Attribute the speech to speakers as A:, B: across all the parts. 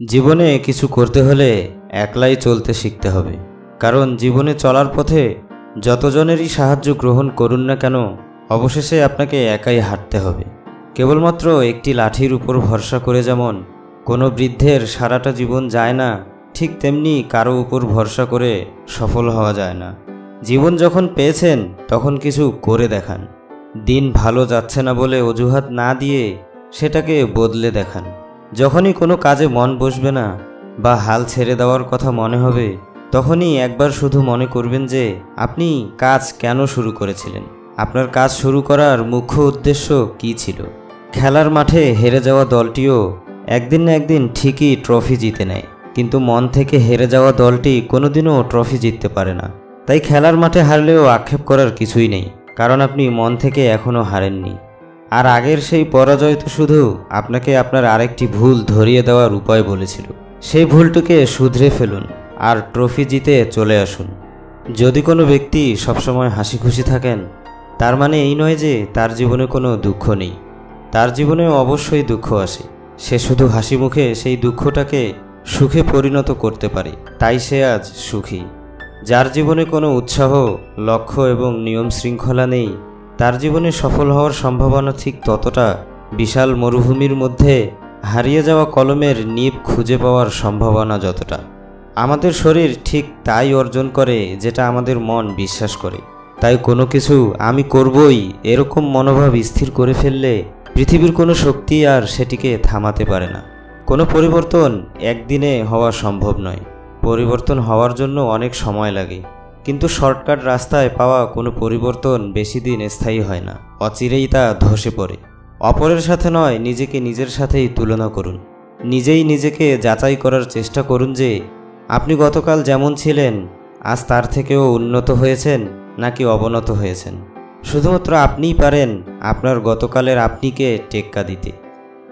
A: জীবনে কিছু করতে হলে একলাই চলতে শিখতে হবে। কারণ জীবনে চলার পথে যতজনেরই সাহায্য গ্রহণ করুন না কেন, অবশেষে আপনাকে একাই হাঁটতে হবে। কেবলমাত্র একটি লাঠির উপর ভরসা করে যেমন কোনো বৃদ্ধের সারাটা জীবন যায় না, ঠিক তেমনি কারও উপর ভরসা করে সফল হওয়া যায় না। জীবন যখন পেয়েছেন, তখন কিছু করে দেখান। দিন ভালো যাচ্ছে না বলে অজুহাত না দিয়ে সেটাকে বদলে দেখান। যখনই কোনো কাজে মন বসবে না বা হাল ছেড়ে দেওয়ার কথা মনে হবে, তখনই একবার শুধু মনে করবেন যে আপনি কাজ কেন শুরু করেছিলেন? আপনার কাজ শুরু করার মুখ্য উদ্দেশ্য কী ছিল? খেলার মাঠে হেরে যাওয়া দলটিও একদিন না একদিন ঠিকই ট্রফি জিতে নেয়, কিন্তু মন থেকে হেরে যাওয়া দলটি কোনোদিনও ট্রফি জিততে পারে না। তাই খেলার মাঠে হারলেও আক্ষেপ করার কিছুই নেই, কারণ আপনি মন থেকে এখনও হারেননি। আর আগের সেই পরাজয় তো শুধু আপনাকে আপনার আরেকটি ভুল ধরিয়ে দেওয়ার উপায় বলেছিল। সেই ভুলটিকে শুধরে ফেলুন আর ট্রফি জিতে চলে আসুন। যদি কোনো ব্যক্তি সবসময় হাসি খুশি থাকেন, তার মানে এই নয় যে তার জীবনে কোনো দুঃখ নেই। তার জীবনে অবশ্যই দুঃখ আসে। সে শুধু হাসি মুখে সেই দুঃখটাকে সুখে পরিণত করতে পারে, তাই সে আজ সুখী। যার জীবনে কোনো উৎসাহ, লক্ষ্য এবং নিয়ম শৃঙ্খলা নেই তার জীবনে সফল হওয়ার সম্ভাবনা ঠিক ততটা বিশাল মরুভূমির মধ্যে হারিয়ে যাওয়া কলমের নিপ খুঁজে পাওয়ার সম্ভাবনা যতটা। আমাদের শরীর ঠিক তাই অর্জন করে যেটা আমাদের মন বিশ্বাস করে। তাই কোনো কিছু আমি করবই এরকম মনোভাব স্থির করে ফেললে পৃথিবীর কোনো শক্তি আর সেটিকে থামাতে পারে না। কোনো পরিবর্তন একদিনে হওয়া সম্ভব নয়। পরিবর্তন হওয়ার জন্য অনেক সময় লাগে। কিন্তু শর্টকাট রাস্তায় পাওয়া কোনো পরিবর্তন বেশি দিন স্থায়ী হয় না। অচিরেই তা ধসে পড়ে। অপরের সাথে নয়, নিজেকে নিজের সাথেই তুলনা করুন। নিজেই নিজেকে যাচাই করার চেষ্টা করুন যে, আপনি গতকাল যেমন ছিলেন, আজ তার থেকেও উন্নত হয়েছেন নাকি অবনত হয়েছেন। শুধুমাত্র আপনিই পারেন আপনার গতকালের আপনিকে টেক্কা দিতে।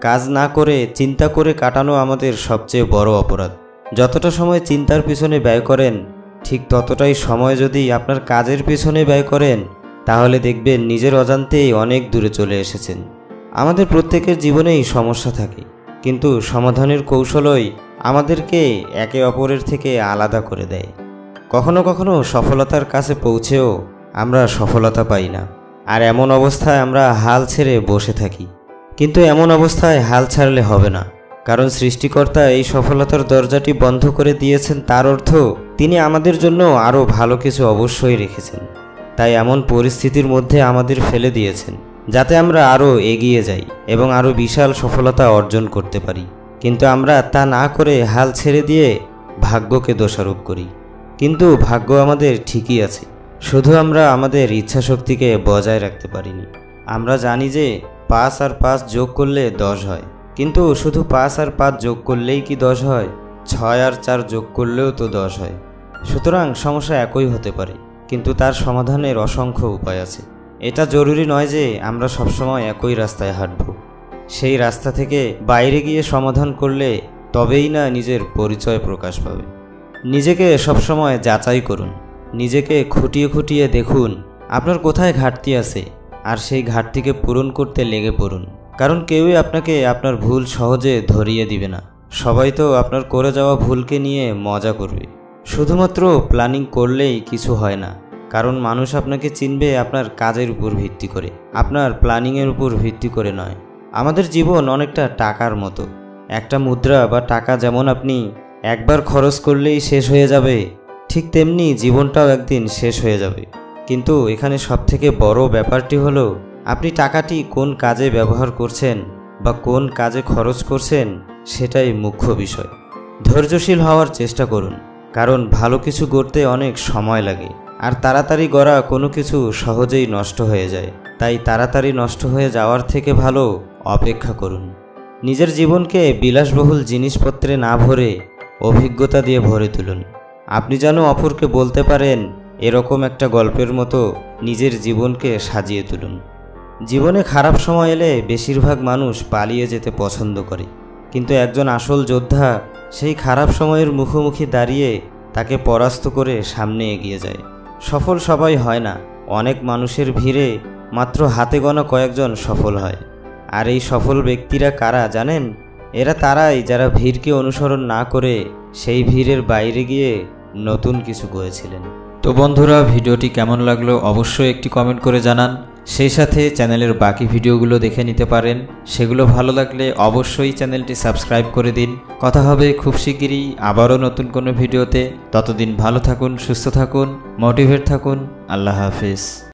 A: কাজ না করে, চিন্তা করে কাটানো আমাদের সবচেয়ে বড় অপরাধ। যতটা সময় চিন্তার পিছনে ব্যয় করেন ঠিক ততটাই সময় যদি আপনার কাজের পেছনে ব্যয় করেন, তাহলে দেখবেন নিজের অজান্তেই অনেক দূরে চলে এসেছেন। আমাদের প্রত্যেকের জীবনেই সমস্যা থাকে, কিন্তু সমাধানের কৌশলই আমাদেরকে একে অপরের থেকে আলাদা করে দেয়। কখনো কখনো সফলতার কাছে পৌঁছেও আমরা সফলতা পাই না, আর এমন অবস্থায় আমরা হাল ছেড়ে বসে থাকি। কিন্তু এমন অবস্থায় হাল ছাড়লে হবে না। কারণ সৃষ্টিকর্তা এই সফলতার দরজাটি বন্ধ করে দিয়েছেন তার অর্থ তিনি আমাদের জন্য আরও ভালো কিছু অবশ্যই রেখেছেন। তাই এমন পরিস্থিতির মধ্যে আমাদের ফেলে দিয়েছেন, যাতে আমরা আরও এগিয়ে যাই এবং আরও বিশাল সফলতা অর্জন করতে পারি। কিন্তু আমরা তা না করে হাল ছেড়ে দিয়ে ভাগ্যকে দোষারোপ করি। কিন্তু ভাগ্য আমাদের ঠিকই আছে, শুধু আমরা আমাদের ইচ্ছাশক্তিকে বজায় রাখতে পারিনি। আমরা জানি যে পাঁচ আর পাঁচ যোগ করলে দশ হয়। কিন্তু শুধু পাঁচ আর পাঁচ যোগ করলেই কি দশ হয়? ছয় আর চার যোগ করলেও তো দশ হয়। সুতরাং সমস্যা একই হতে পারে, কিন্তু তার সমাধানের অসংখ্য উপায় আছে। এটা জরুরি নয় যে আমরা সবসময় একই রাস্তায় হাঁটব। সেই রাস্তা থেকে বাইরে গিয়ে সমাধান করলে তবেই না নিজের পরিচয় প্রকাশ পাবে। নিজেকে সবসময় যাচাই করুন। নিজেকে খুঁটিয়ে খুঁটিয়ে দেখুন, আপনার কোথায় ঘাটতি আছে, আর সেই ঘাটতিকে পূরণ করতে লেগে পড়ুন। কারণ কেউই আপনাকে আপনার ভুল সহজে ধরিয়ে দিবে না। সবাই তো আপনার করে যাওয়া ভুলকে নিয়ে মজা করবে। শুধুমাত্র প্ল্যানিং করলেই কিছু হয় না। কারণ মানুষ আপনাকে চিনবে আপনার কাজের উপর ভিত্তি করে। আপনার প্ল্যানিংয়ের উপর ভিত্তি করে নয়। আমাদের জীবন অনেকটা টাকার মতো। একটা মুদ্রা বা টাকা যেমন আপনি একবার খরচ করলেই শেষ হয়ে যাবে, ঠিক তেমনি জীবনটাও একদিন শেষ হয়ে যাবে। কিন্তু এখানে সবথেকে বড় ব্যাপারটি হলো আপনি টাকাটি কোন কাজে ব্যবহার করছেন বা কোন কাজে খরচ করছেন সেটাই মুখ্য বিষয়। ধৈর্যশীল হওয়ার চেষ্টা করুন, কারণ ভালো কিছু গড়তে অনেক সময় লাগে, আর তাড়াতাড়ি গড়া কোনো কিছু সহজেই নষ্ট হয়ে যায়। তাই তাড়াতাড়ি নষ্ট হয়ে যাওয়ার থেকে ভালো অপেক্ষা করুন। নিজের জীবনকে বিলাসবহুল জিনিসপত্রে না ভরে অভিজ্ঞতা দিয়ে ভরে তুলুন। আপনি যেন অপরকে বলতে পারেন, এরকম একটা গল্পের মতো নিজের জীবনকে সাজিয়ে তুলুন। জীবনে খারাপ সময় এলে বেশিরভাগ মানুষ পালিয়ে যেতে পছন্দ করে। কিন্তু একজন আসল যোদ্ধা সেই খারাপ সময়ের মুখোমুখি দাঁড়িয়ে তাকে পরাস্ত করে সামনে এগিয়ে যায়। সফল সবাই হয় না, অনেক মানুষের ভিড়ে মাত্র হাতে গোনা কয়েকজন সফল হয়। আর এই সফল ব্যক্তিরা কারা জানেন? এরা তারাই যারা ভিড়কে অনুসরণ না করে সেই ভিড়ের বাইরে গিয়ে নতুন কিছু গড়েছিলেন তো বন্ধুরা, ভিডিওটি কেমন লাগল অবশ্যই একটি কমেন্ট করে জানান। সেই সাথে চ্যানেলের বাকি ভিডিওগুলো দেখে নিতে পারেন। সেগুলো ভালো লাগলে অবশ্যই চ্যানেলটি সাবস্ক্রাইব করে দিন। কথা হবে খুব শিগগিরই আবারও নতুন কোনো ভিডিওতে। ততদিন ভালো থাকুন, সুস্থ থাকুন, মোটিভেট থাকুন। আল্লাহ হাফিজ।